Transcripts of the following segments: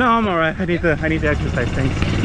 No, I'm alright. I need to I need to exercise, thanks.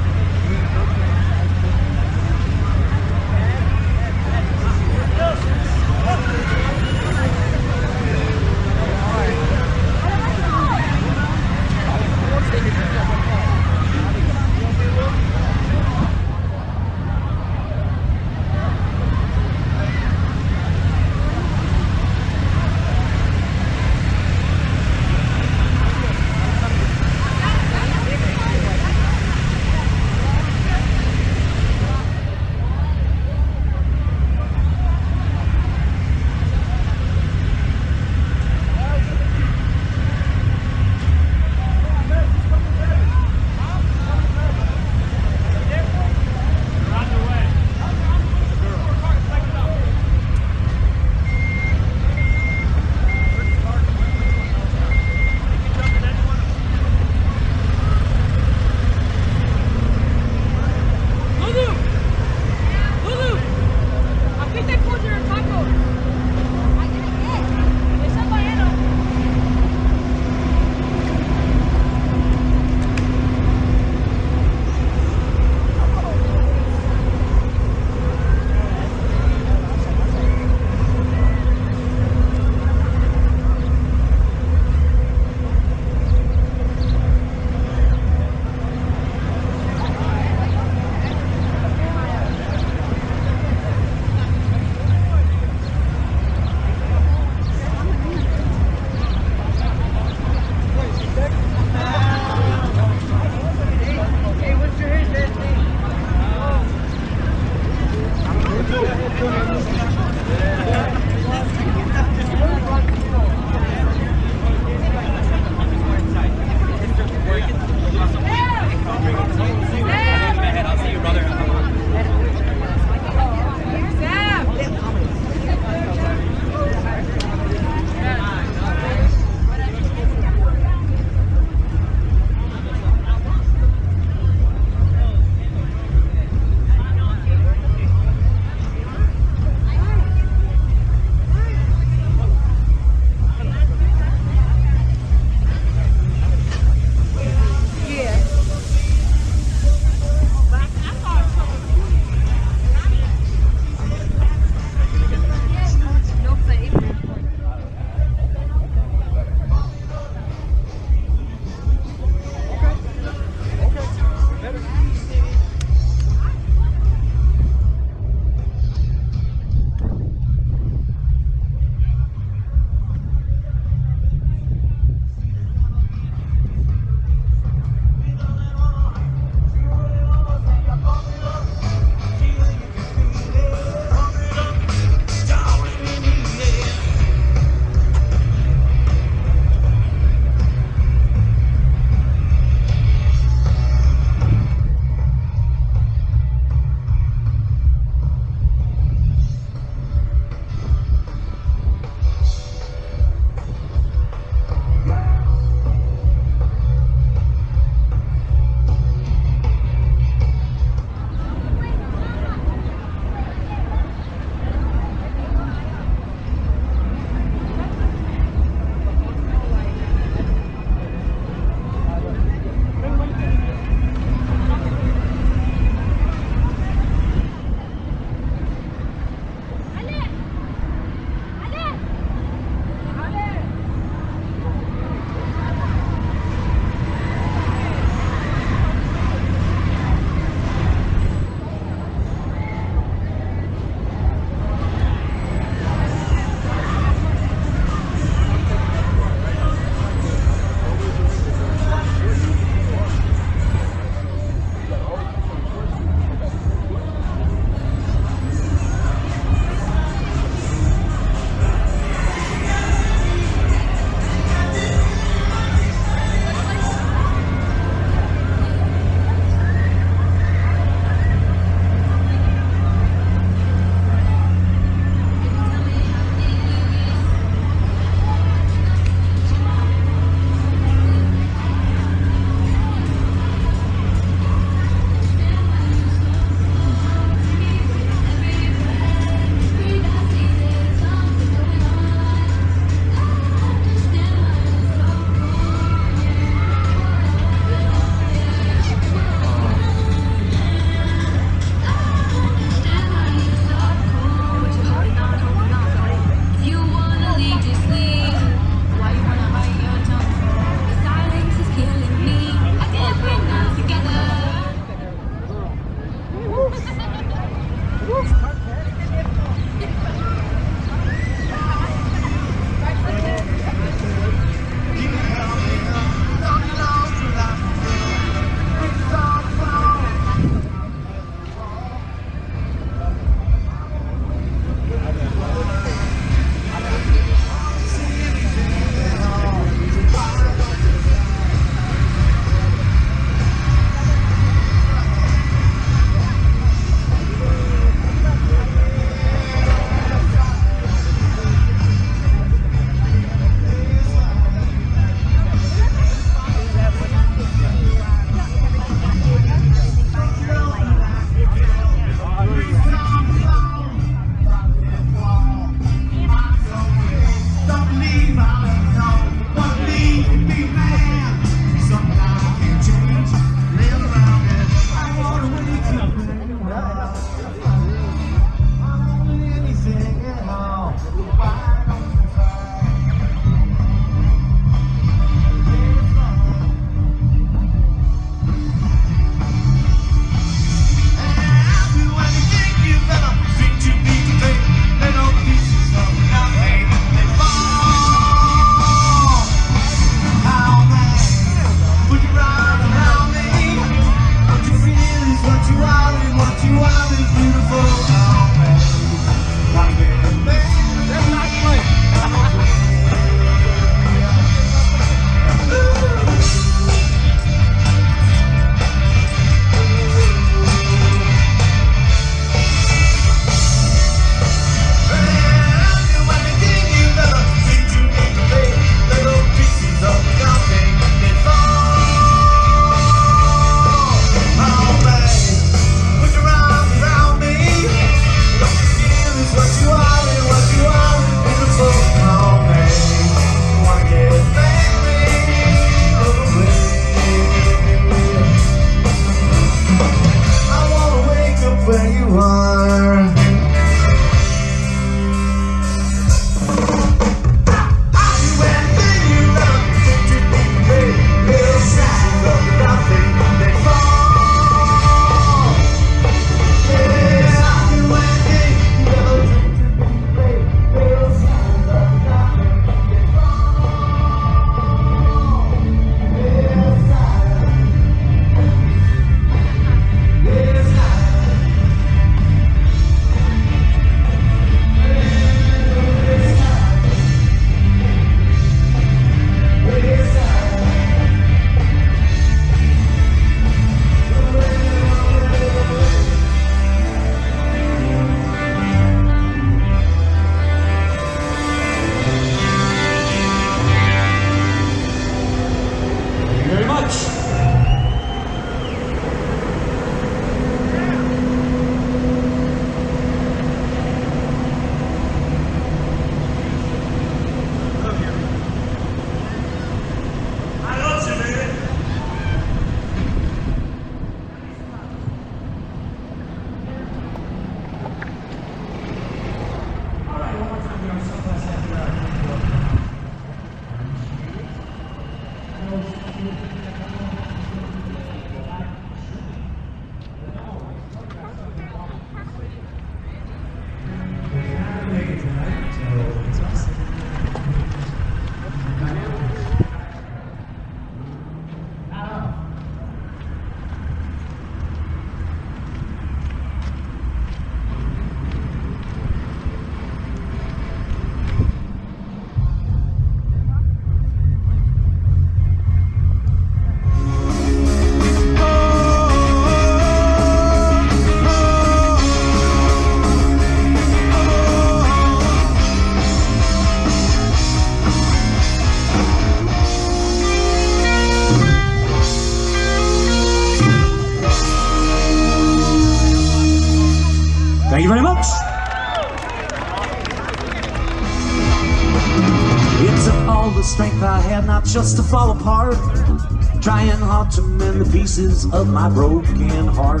Trying hard to mend the pieces of my broken heart.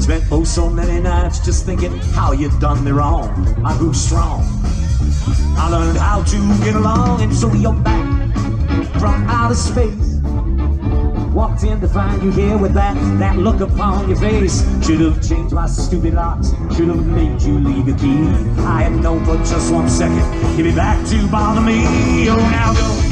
Spent oh so many nights just thinking how you done me wrong. I grew strong. I learned how to get along, and so you're back from outer space. Walked in to find you here with that that look upon your face. Should have changed my stupid locks. Should have made you leave your key. I had known for just one second. Give me back to bother me. Oh, now go.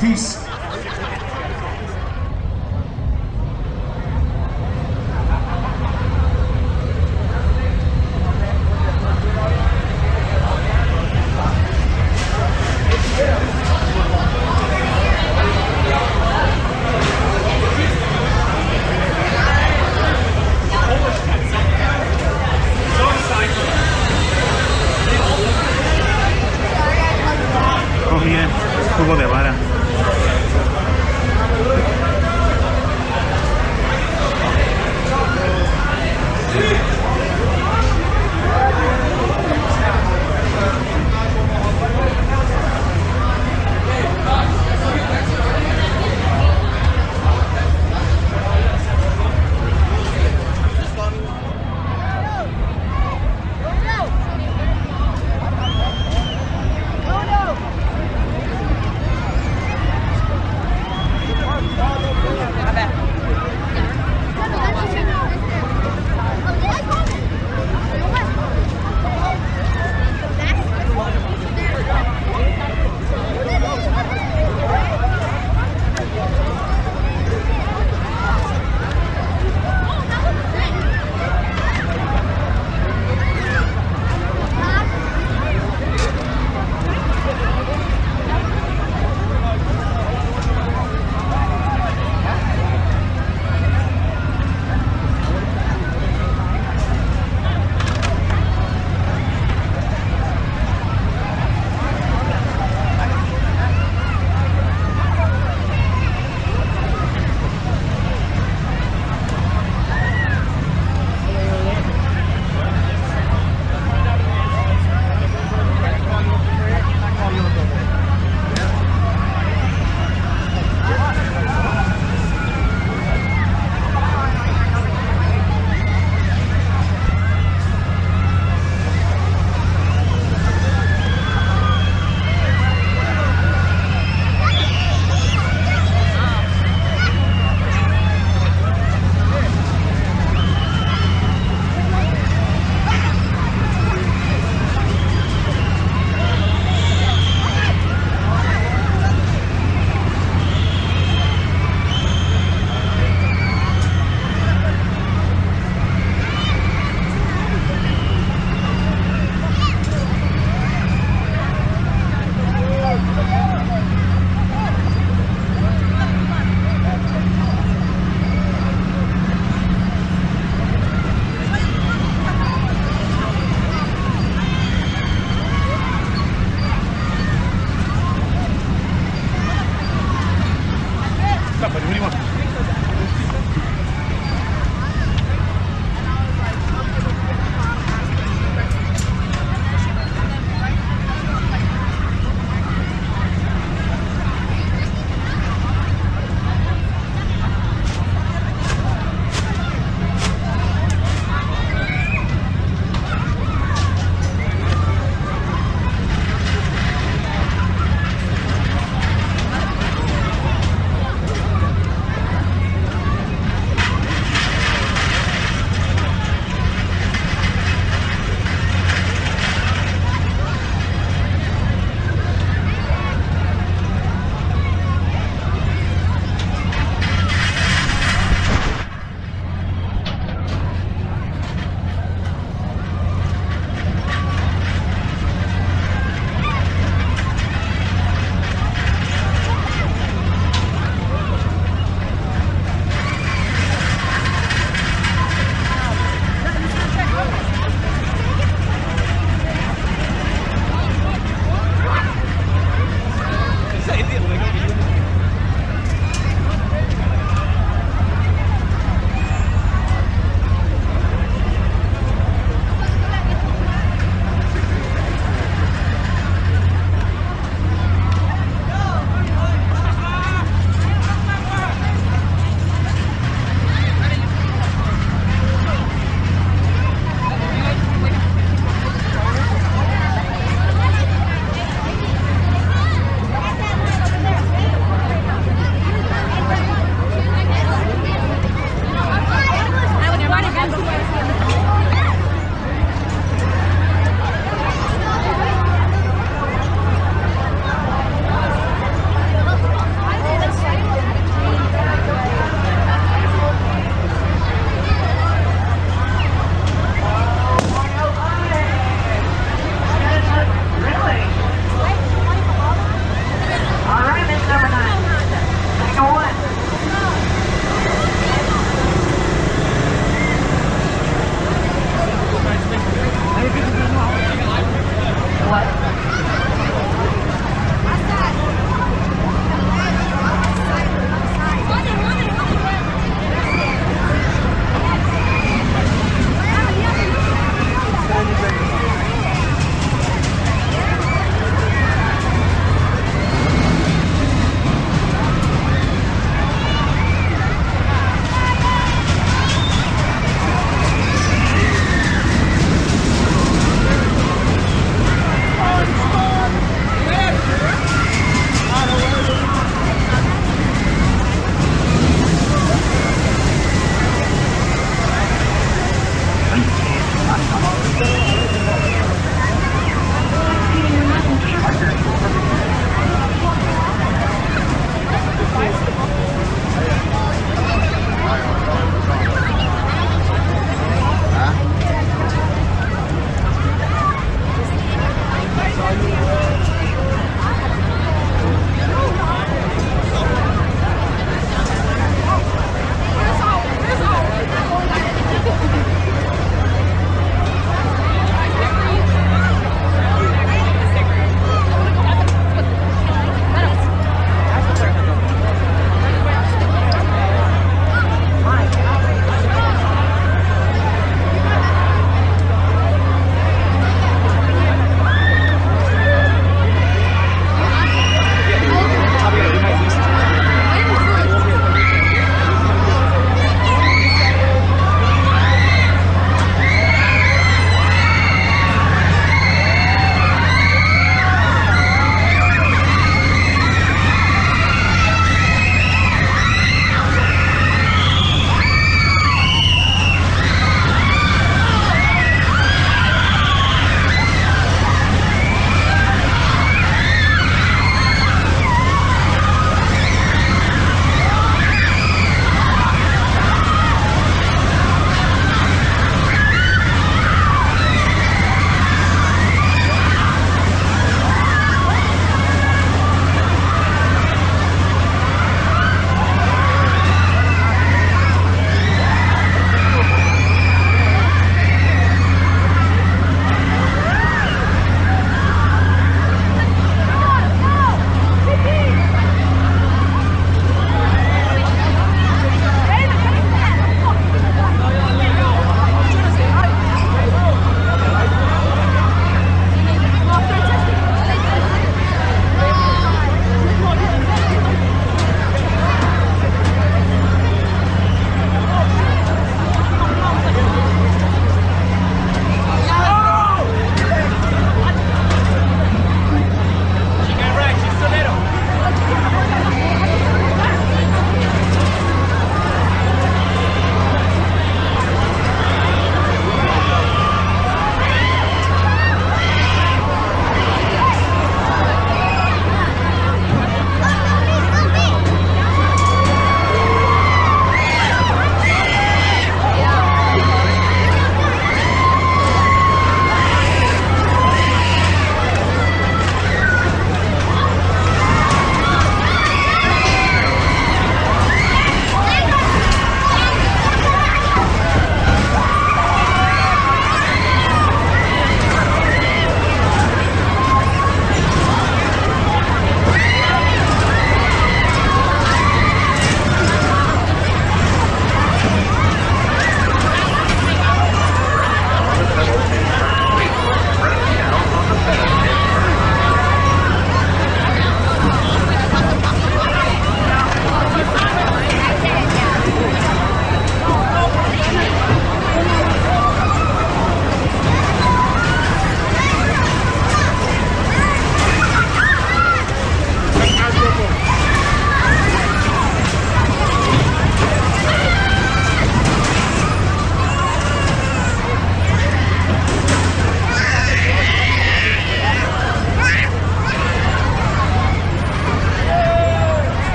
Peace.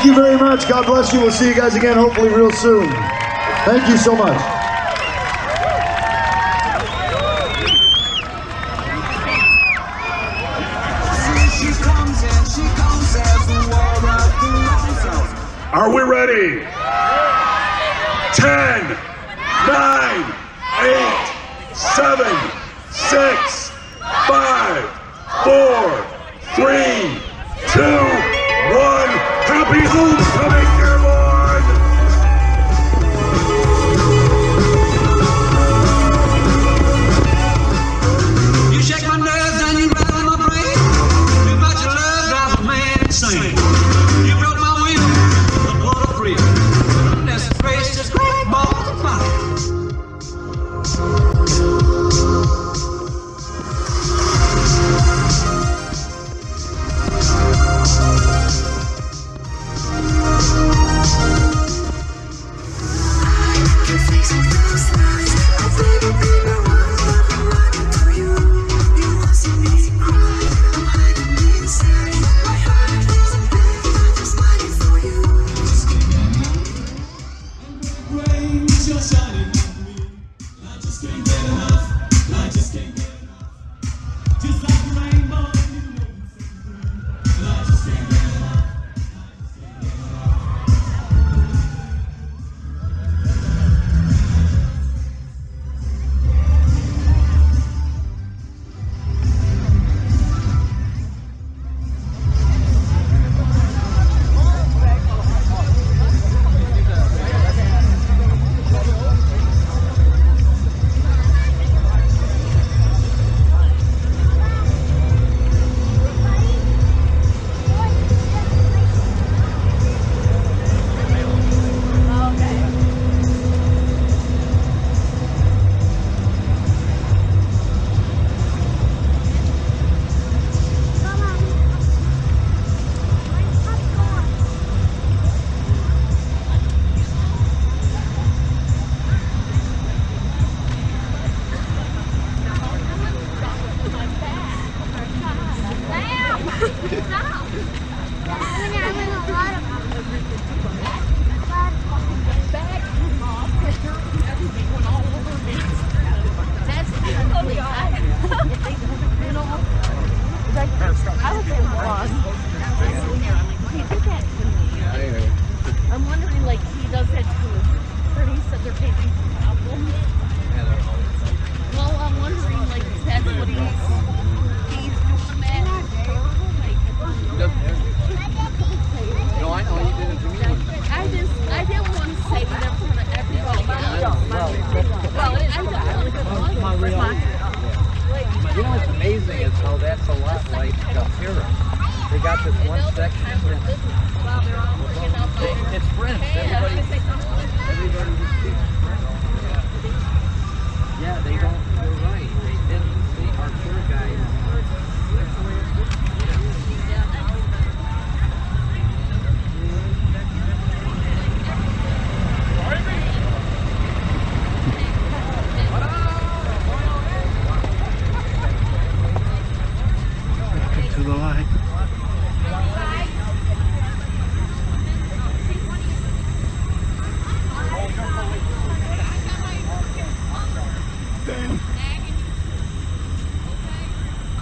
Thank you very much. God bless you. We'll see you guys again hopefully real soon. Thank you so much. Are we ready? 10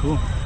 Cool.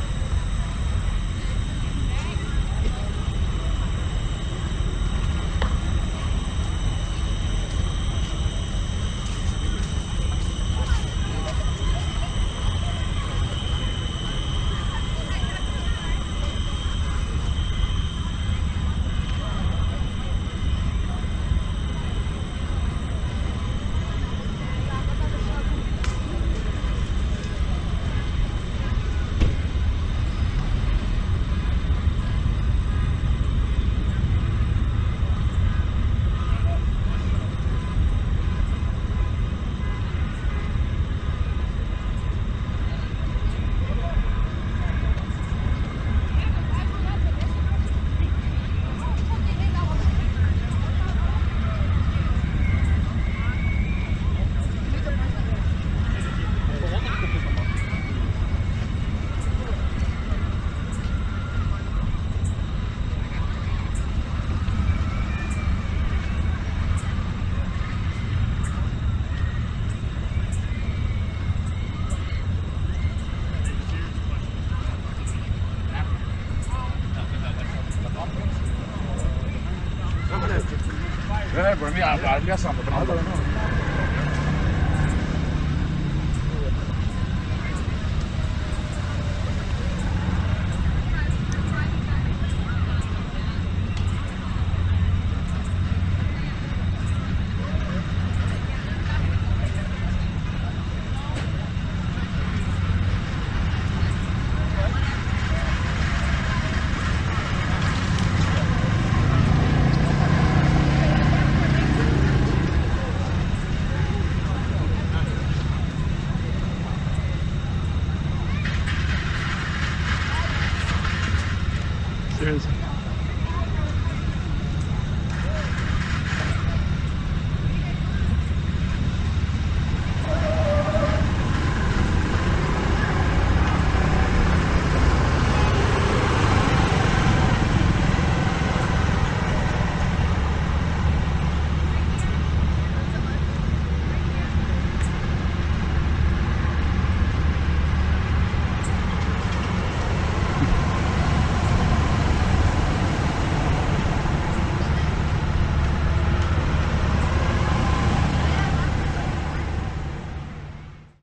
नहीं बड़ी आप army का सामना बना